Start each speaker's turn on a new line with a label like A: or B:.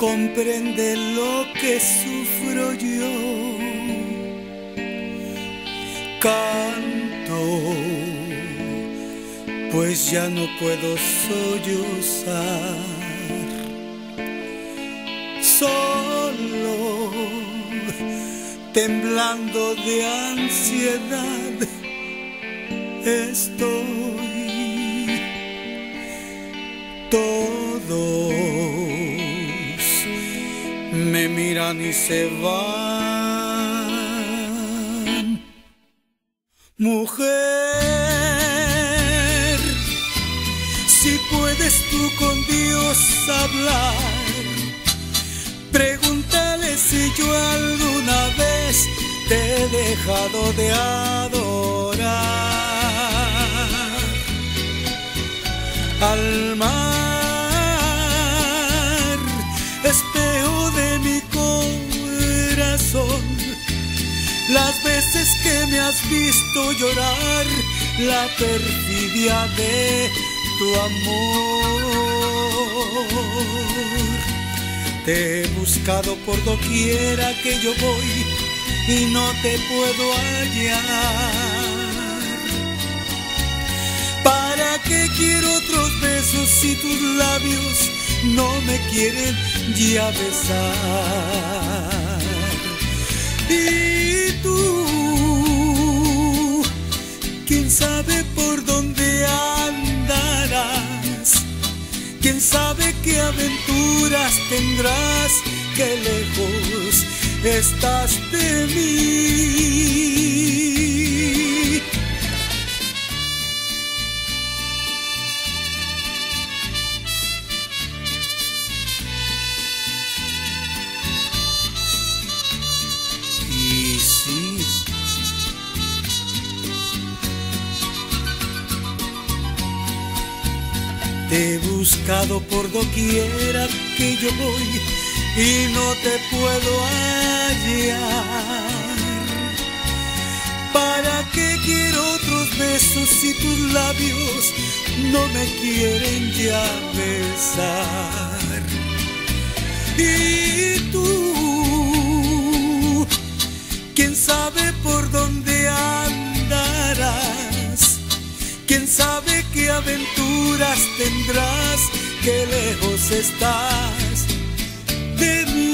A: comprende lo que sufro yo. Canto, pues ya no puedo sollozar. Solo, temblando de ansiedad, estoy. Todos me miran y se van. Mujer, si puedes tú con Dios hablar, pregúntale si yo alguna vez te he dejado de adorar. Al veces que me has visto llorar, la perfidia de tu amor. Te he buscado por doquiera que yo voy y no te puedo hallar. ¿Para qué quiero otros besos si tus labios no me quieren ya besar? Y tú, quién sabe qué aventuras tendrás, qué lejos estás de mí. Te he buscado por doquiera que yo voy y no te puedo hallar. ¿Para qué quiero otros besos si tus labios no me quieren ya besar? Y tendrás, qué lejos estás de mí.